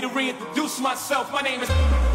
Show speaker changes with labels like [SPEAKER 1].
[SPEAKER 1] to reintroduce myself. My name is.